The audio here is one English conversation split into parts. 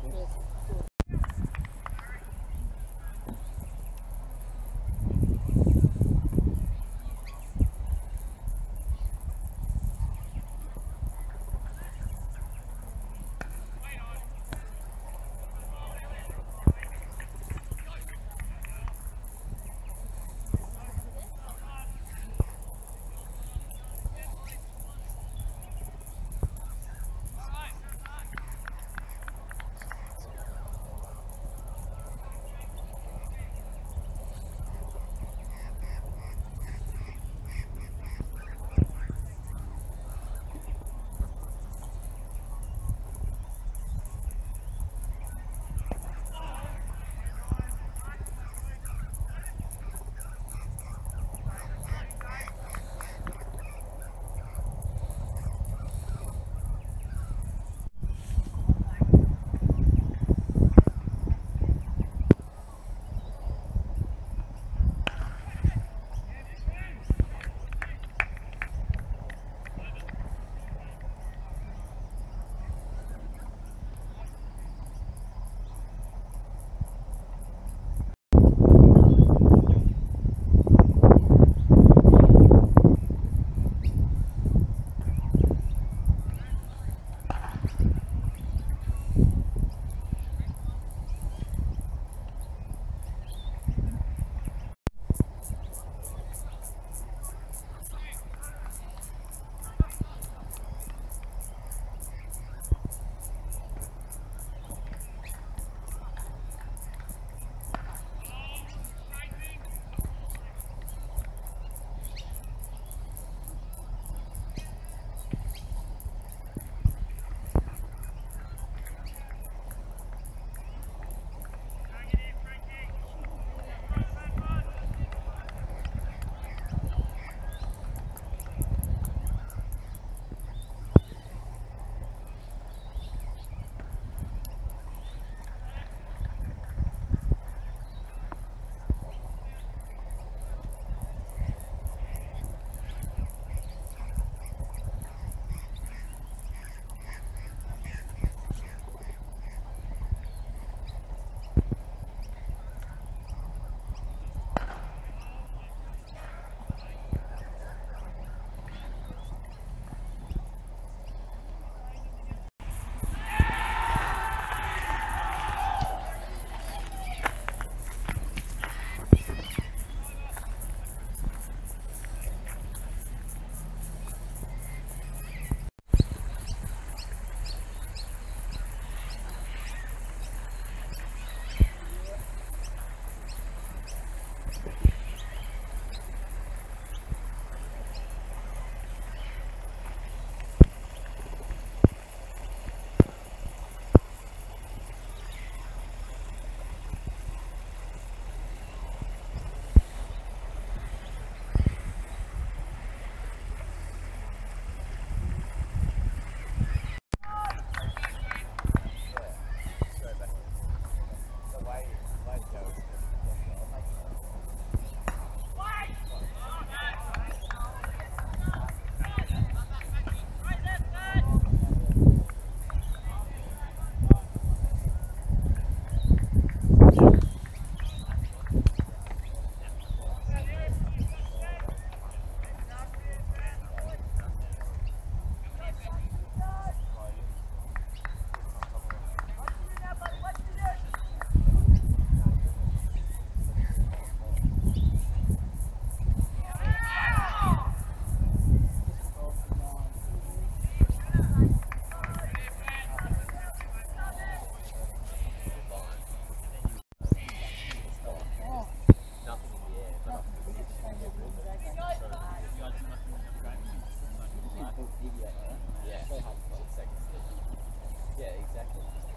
公。Yeah. So. Yeah, exactly.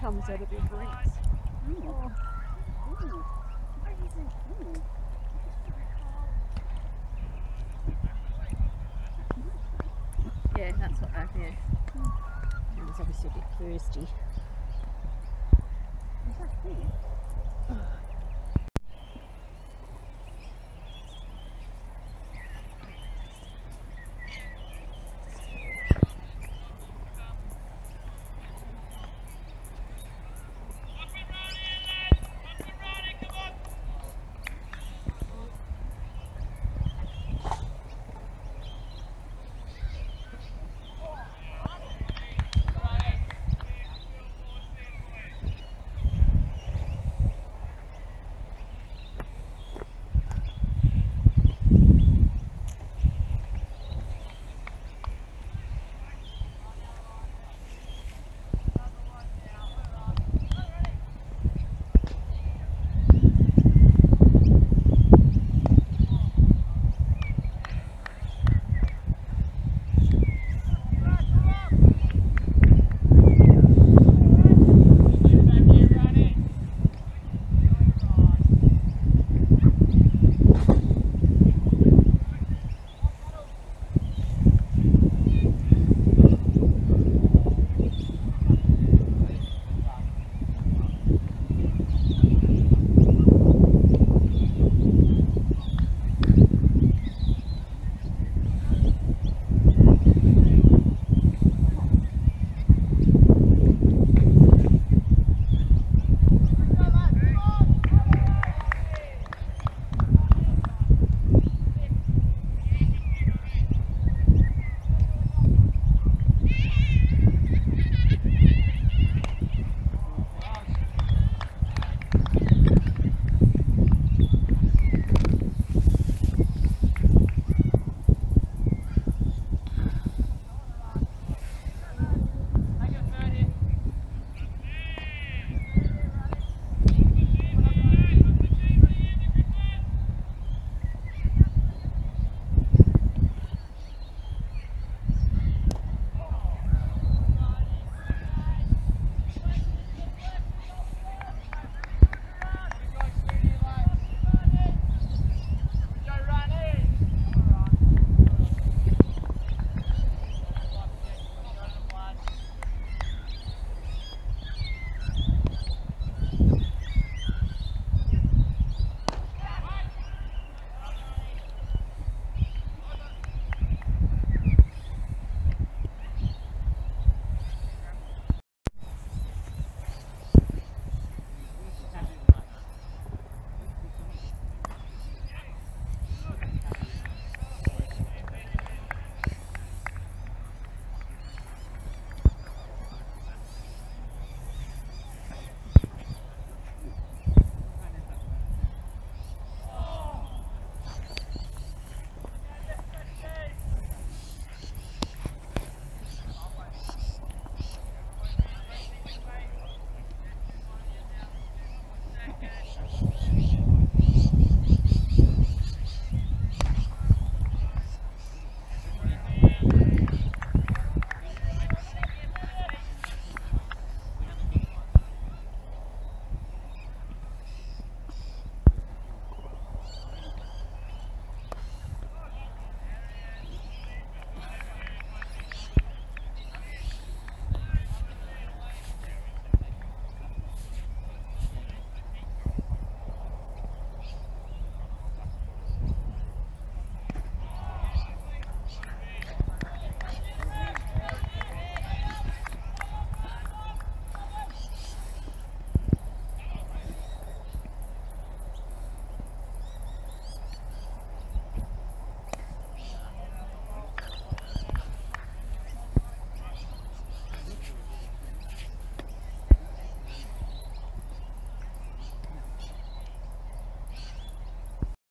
Comes out of your drinks. Ooh. Oh, Ooh. What is yeah, that's what that is. It was obviously a bit thirsty. Is that big?